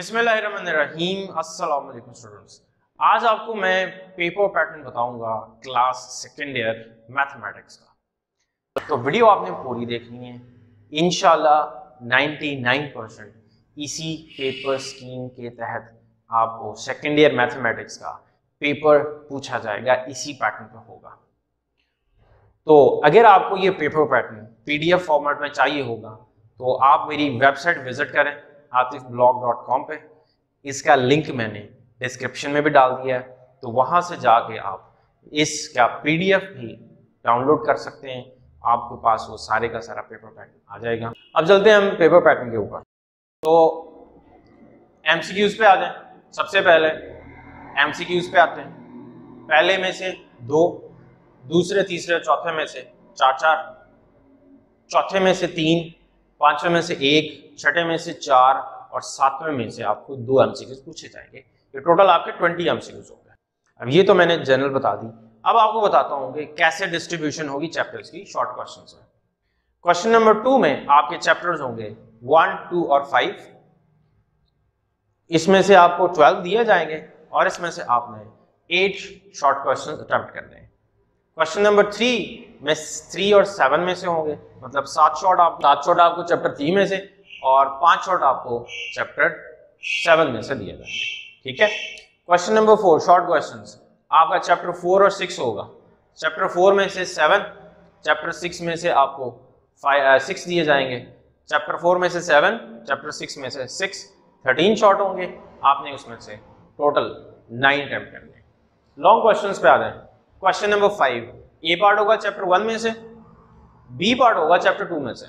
बिस्मिल्लाहिर्रहमानिर्रहीम। अस्सलाम वालेकुम स्टूडेंट्स। आज आपको मैं पेपर पैटर्न बताऊँगा क्लास सेकेंड ईयर मैथमेटिक्स का। तो वीडियो आपने पूरी देखनी है। इनशाला 99 परसेंट इसी पेपर स्कीम के तहत आपको सेकेंड ईयर मैथमेटिक्स का पेपर पूछा जाएगा, इसी पैटर्न पर होगा। तो अगर आपको ये पेपर पैटर्न पीडीएफ फॉर्मेट में चाहिए होगा तो आप मेरी वेबसाइट विज़िट करें। आतिफ ब्लॉग डॉट कॉम पे। इसका लिंक मैंने डिस्क्रिप्शन में भी डाल दिया है तो वहाँ से जाके आप इसका पीडीएफ भी डाउनलोड कर सकते हैं। आपके पास वो सारे का सारा पेपर पैटर्न आ जाएगा। अब चलते हैं हम पेपर पैटर्न के ऊपर। तो एमसीक्यूज पे आ जाए। सबसे पहले एमसीक्यूज पे आते हैं। पहले में से दो, दूसरे, तीसरे, चौथे में से चार चार, चौथे में से तीन पाँचवें में से एक, छठे में से चार और सातवें में से आपको दो एमसीक्यूज पूछे जाएँगे। ये टोटल आपके ट्वेंटी एमसीक्यूज हो गए। अब ये तो मैंने जनरल बता दी। अब आपको बताता हूँ कि कैसे डिस्ट्रीब्यूशन होगी चैप्टर्स की शॉर्ट क्वेश्चन में। क्वेश्चन नंबर टू में आपके चैप्टर्स होंगे वन टू और फाइव इसमें से आपको ट्वेल्व दिए जाएँगे और इसमें से आपने एट शॉर्ट क्वेश्चन अटेम्प्ट करने हैं। क्वेश्चन नंबर थ्री में थ्री और सेवन में से होंगे। मतलब सात शॉट आप, सात शॉट आपको चैप्टर थ्री में से और पाँच शॉट आपको चैप्टर सेवन में से दिए जाएँगे। ठीक है? Question number four short question आपका चैप्टर फोर और सिक्स होगा। चैप्टर फोर में से सेवन चैप्टर सिक्स में से आपको सिक्स दिए जाएँगे। चैप्टर फोर में से सेवन चैप्टर सिक्स में से सिक्स थर्टीन शॉर्ट होंगे। आपने उसमें से टोटल नाइन अटैम्प्ट करने लॉन्ग क्वेश्चंस पे आ जाए। Question number five A part होगा चैप्टर वन में से बी पार्ट होगा चैप्टर टू में से,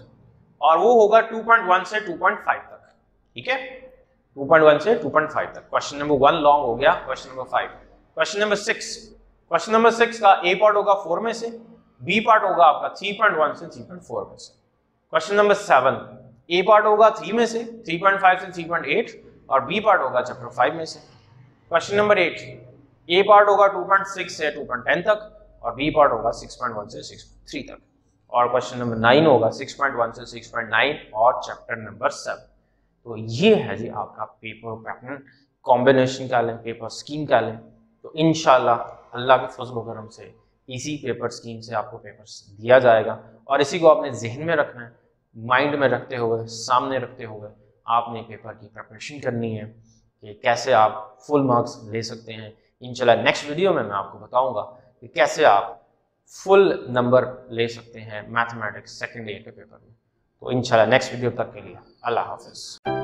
और वो होगा 2.1 से 2.5 तक, ठीक है? 2.1 से 2.5 तक। क्वेश्चन नंबर वन लॉन्ग हो गया question number five question number six question number six का ए पार्ट होगा फोर में से बी पार्ट होगा आपका 3.1 से 3.4 में से। Question number seven A part होगा थ्री में से 3.5 से 3.8 और बी पार्ट होगा चैप्टर फाइव में से। Question number eight A part होगा 2.6 से 2.10 तक और बी पार्ट होगा 6.1 से 6.3 तक। और क्वेश्चन नंबर नाइन होगा 6.1 से 6.9 और चैप्टर नंबर सेवन तो ये है जी आपका पेपर पैटर्न कॉम्बिनेशन का लें पेपर स्कीम का लें। तो इन अल्लाह के फजल करम से इसी पेपर स्कीम से आपको पेपर दिया जाएगा। और इसी को आपने जहन में रखना है माइंड में रखते हुए, सामने रखते हुए आपने पेपर की प्रिपरेशन करनी है कि कैसे आप फुल मार्क्स ले सकते हैं इनशाला नेक्स्ट वीडियो में मैं आपको बताऊँगा कि कैसे आप फुल नंबर ले सकते हैं मैथमेटिक्स सेकेंड ईयर के पेपर में। तो इनशाला नेक्स्ट वीडियो तक के लिए अल्लाह हाफिज़।